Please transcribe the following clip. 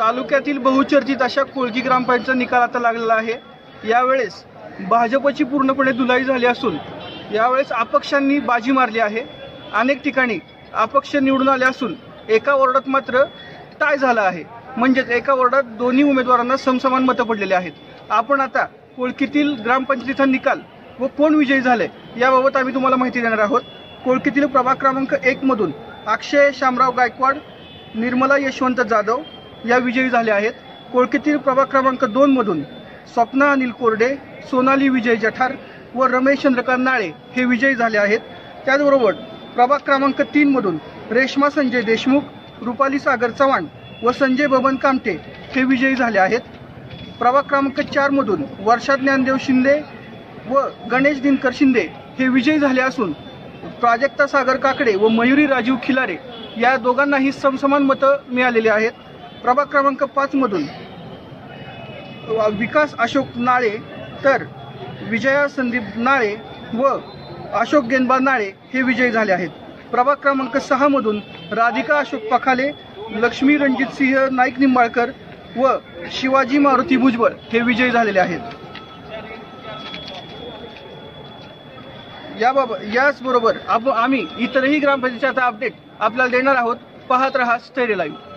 तालुक्यातील बहुचर्चित अशा कोळगी ग्रामपंचायतचा निकाल आता लागलेला आहे. यावेळेस भाजपची पूर्णपणे धुलाई झाली असून यावेळेस अपक्षांनी बाजी मारली आहे. अनेक ठिकाणी अपक्ष निवडून आले असून एका वॉर्डात मात्र टाय झाला आहे. म्हणजेच एका वॉर्डात दोन्ही उमेदवारांना समसमान मतं पडलेली आहेत. आपण आता कोळकीतील ग्रामपंचायतीचा निकाल व कोण विजयी झाले याबाबत आम्ही तुम्हाला माहिती देणार आहोत. कोळकीतील प्रभाग क्रमांक एकमधून अक्षय शामराव गायकवाड निर्मला यशवंत जाधव या विजयी झाल्या आहेत. कोळकेतील प्रभाग क्रमांक दोन मधून स्वप्ना अनिल कोरडे सोनाली विजय जठार व रमेश चंद्रकांत नाळे हे विजयी झाले आहेत. त्याचबरोबर प्रभाग क्रमांक तीन मधून रेश्मा संजय देशमुख रुपाली सागर चव्हाण व संजय बबन कामटे हे विजयी झाले आहेत. प्रभाग क्रमांक चार मधून वर्षा ज्ञानदेव शिंदे व गणेश दिनकर शिंदे हे विजयी झाले असून प्राजक्ता सागर काकडे व मयुरी राजीव खिलारे या दोघांनाही समसमान मतं मिळालेली आहेत. प्रभाग क्रमांक पाच मधून. विकास अशोक नाळे तर विजया संदीप नाळे व अशोक गेनबा नाळे हे विजयी झाले आहेत. प्रभाग क्रमांक सहा मधून राधिका अशोक पखाले लक्ष्मी रणजित सिंह नाईक निंबाळकर व शिवाजी मारुती भुजबळ हे विजयी झालेले आहेत. याबाबत याचबरोबर आप आम्ही इतरही ग्रामपंचायतीचा अपडेट आपल्याला देणार आहोत. पाहत रहा स्टेरी लाईव्ह.